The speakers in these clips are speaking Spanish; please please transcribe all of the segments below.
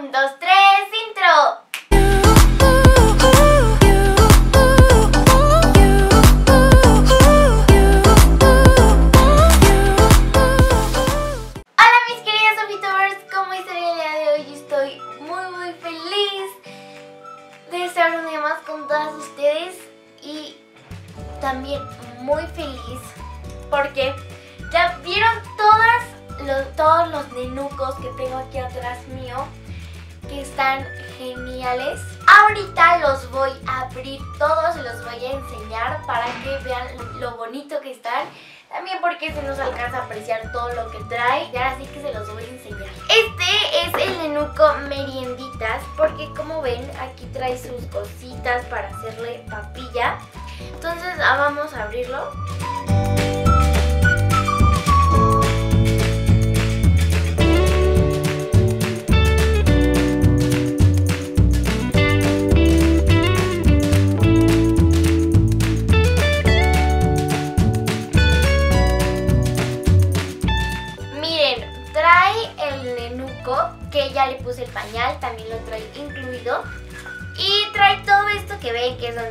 Un, dos, tres, intro. Hola mis queridos Sofitubers, ¿cómo están el día de hoy? Estoy muy muy feliz de estar un día más con todas ustedes y también muy feliz porque ya vieron los, todos los nenucos que tengo aquí atrás mío que están geniales. Ahorita los voy a abrir todos los voy a enseñar para que vean lo bonito que están. También porque se nos alcanza a apreciar todo lo que trae. Y ahora sí que se los voy a enseñar. Este es el nenuco merienditas porque como ven aquí trae sus cositas para hacerle papilla. Entonces ah, vamos a abrirlo.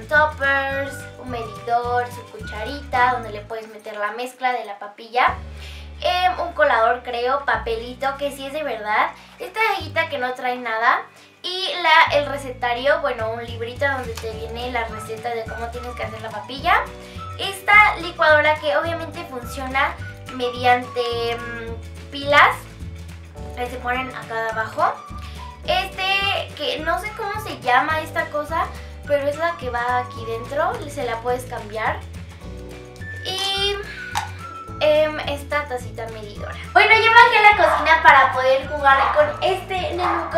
Toppers, un medidor, su cucharita donde le puedes meter la mezcla de la papilla. em, un colador creo, papelito que sí es de verdad. Esta cajita que no trae nada. Y la, el recetario, bueno, un librito donde te viene la receta de cómo tienes que hacer la papilla. Esta licuadora que obviamente funciona mediante mm, pilas que se ponen acá abajo. Este, que no sé cómo se llama esta cosa, pero es la que va aquí dentro, se la puedes cambiar. Y em, esta tacita medidora. Bueno, yo bajé a la cocina para poder jugar con este nenuco.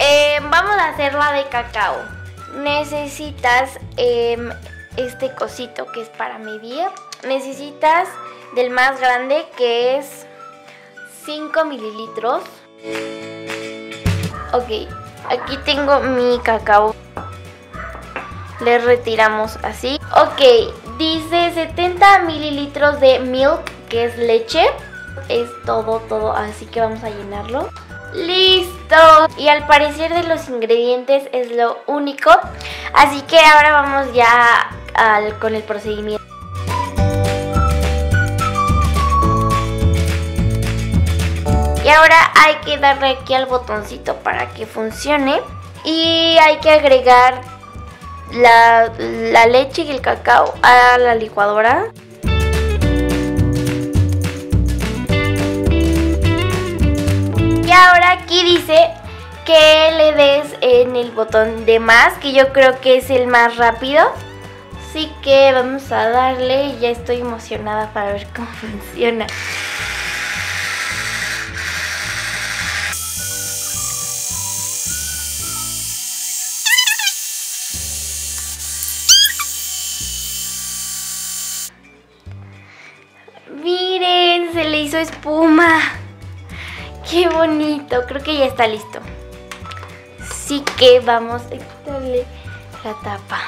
Em, vamos a hacer la de cacao. Necesitas em, este cosito que es para medir. Necesitas del más grande que es 5 mililitros. Ok, aquí tengo mi cacao. Le retiramos así. Ok, dice 70 mililitros de milk, que es leche. Es todo, todo, así que vamos a llenarlo. ¡Listo! Y al parecer de los ingredientes es lo único. Así que ahora vamos ya al, con el procedimiento. Y ahora hay que darle aquí al botoncito para que funcione. Y hay que agregar la, la leche y el cacao a la licuadora. Y ahora aquí dice que le des en el botón de más, que yo creo que es el más rápido. Así que vamos a darle, ya estoy emocionada para ver cómo funciona. Hizo espuma. Qué bonito, creo que ya está listo. Así que vamos a quitarle la tapa.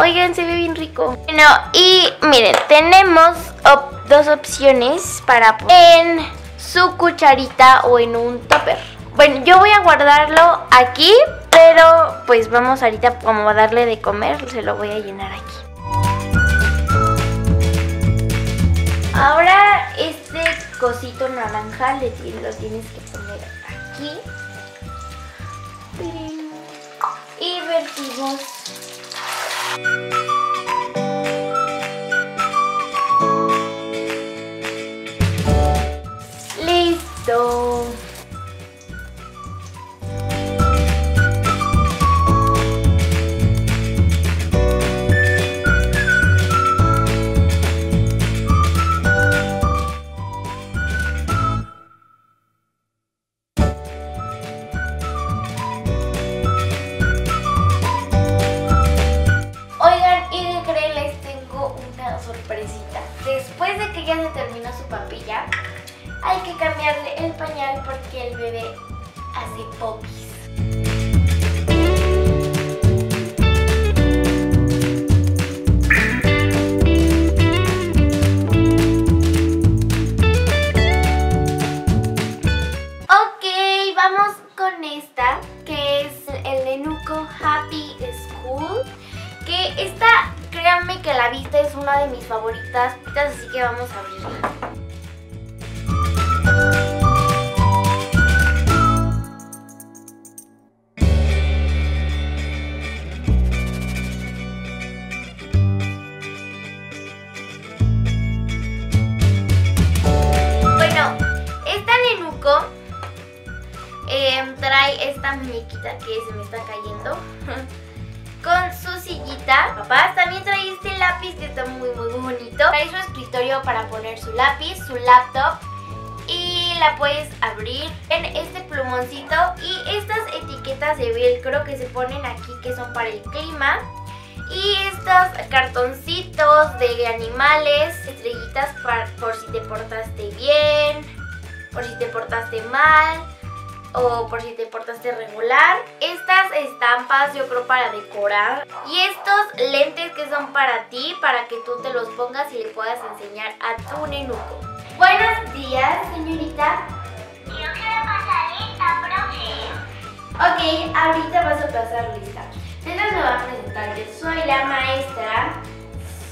Oigan, se ve bien rico. Bueno, y miren, tenemos dos opciones para poner en su cucharita o en un topper. Bueno, yo voy a guardarlo aquí, pero pues vamos ahorita como a darle de comer, se lo voy a llenar aquí. Ahora este cosito naranja le lo tienes que poner aquí. Y vertimos. Después de que ya se terminó su papilla, hay que cambiarle el pañal porque el bebé hace popis. Ok, vamos con esta, que la vista es una de mis favoritas, así que vamos a abrirla. trae esta muñequita que se me está cayendo con su sillita. Papás también trae lápiz que está muy muy bonito. Trae su escritorio para poner su lápiz, su laptop y la puedes abrir en este plumoncito. Y estas etiquetas de velcro que se ponen aquí que son para el clima. Y estos cartoncitos de animales, estrellitas por si te portaste bien, por si te portaste mal o por si te portaste regular. Estas estampas yo creo para decorar. Y estos lentes que son para ti, para que tú te los pongas y le puedas enseñar a tu nenuco. Buenos días, señorita. Yo quiero pasar lista, profe. Ok, ahorita vas a pasar lista. Entonces me va a presentar. Yo soy la maestra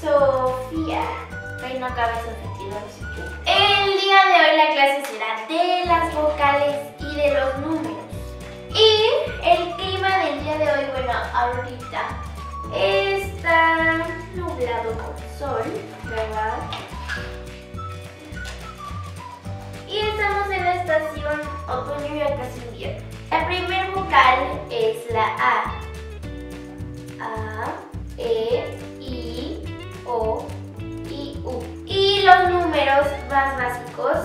Sofía. Ay, no acaba El día de hoy la clase será de las vocales de hoy, bueno, ahorita está nublado con sol, ¿verdad? Y estamos en la estación otoño y casi invierno. La primer vocal es la A. A, E, I, O, I, U. Y los números más básicos.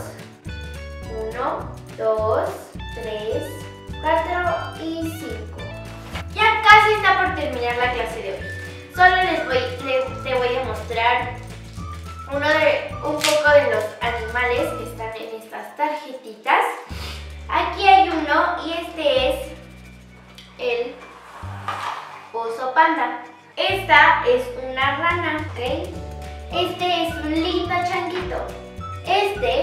1, 2, 3, 4 y 5. Casi está por terminar la clase de hoy. Solo les voy, te voy a mostrar uno de, un poco de los animales que están en estas tarjetitas. Aquí hay uno y este es el oso panda. Esta es una rana, ¿ok? Este es un lindo changuito. Este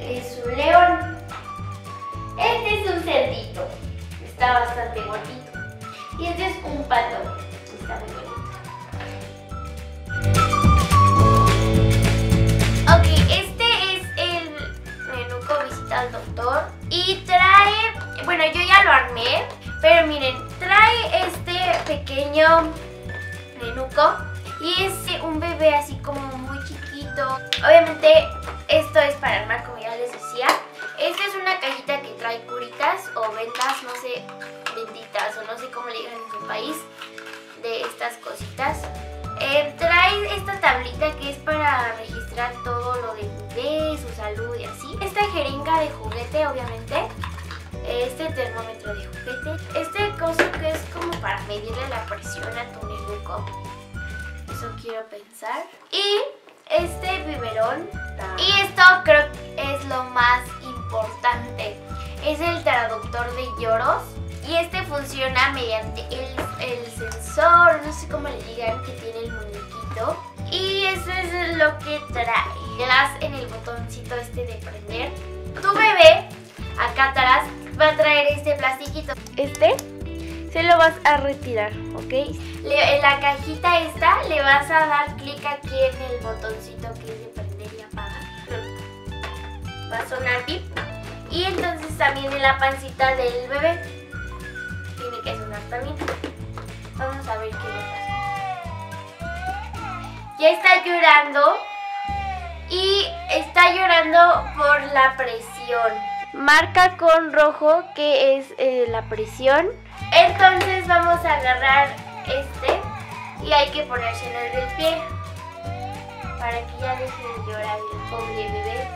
es un león. Este es un cerdito. Está bastante bonito. Y este es un pato. Está muy bonito. Ok, este es el menuco visita al doctor. Y trae, bueno yo ya lo armé. Pero miren, trae este pequeño menuco. Y es un bebé así como muy chiquito. Obviamente esto es para armar como ya les decía. Esta es una cajita que trae curitas o ventas, no sé, o no sé cómo le digan en su país, de estas cositas. Eh, trae esta tablita que es para registrar todo lo del bebé, su salud y así. Esta jeringa de juguete, obviamente. Este termómetro de juguete. Este coso que es como para medirle la presión a tu nenuco. Eso quiero pensar. Y este biberón. Y esto creo que es lo más importante. Es el traductor de lloros y este funciona mediante el, sensor, no sé cómo le digan, que tiene el muñequito. Y eso es lo que trae. Le das en el botoncito este de prender. Tu bebé, acá atrás, va a traer este plastiquito. Este se lo vas a retirar, ¿ok? en la cajita esta le vas a dar clic aquí en el botoncito que es de prender y apagar. Va a sonar bip. Y entonces también en la pancita del bebé también. Vamos a ver qué le pasa. Ya está llorando y está llorando por la presión. Marca con rojo que es eh, la presión. Entonces vamos a agarrar este y hay que ponérselo en el pie para que ya deje de llorar el pobre bebé.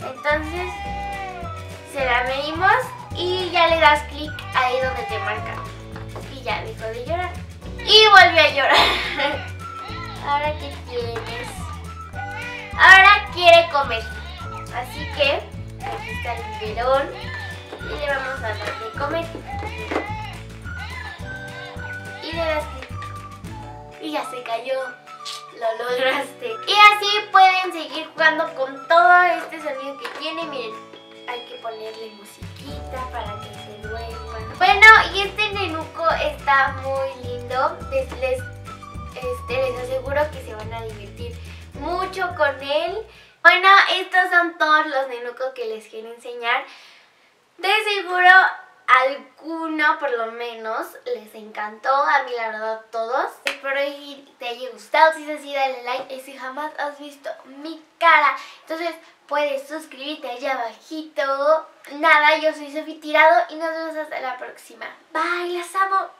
Entonces se la medimos y ya le das clic ahí donde te marca. Y ya dejó de llorar. Y volvió a llorar. Ahora qué tienes. Ahora quiere comer. Así que aquí está el biberón y le vamos a dar de comer. Y le das Y ya se cayó. Lo lograste. Y así pueden seguir jugando con todo este sonido ponerle musiquita para que se duerma. Bueno, y este nenuco está muy lindo. Les, les, este, les aseguro que se van a divertir mucho con él. Bueno, estos son todos los nenucos que les quiero enseñar. De seguro alguno por lo menos les encantó, a mí la verdad todos. Espero que te haya gustado, si es así dale like y si jamás has visto mi cara, entonces puedes suscribirte allá abajito. Nada, yo soy Sofi Tirado y nos vemos hasta la próxima. Bye, las amo.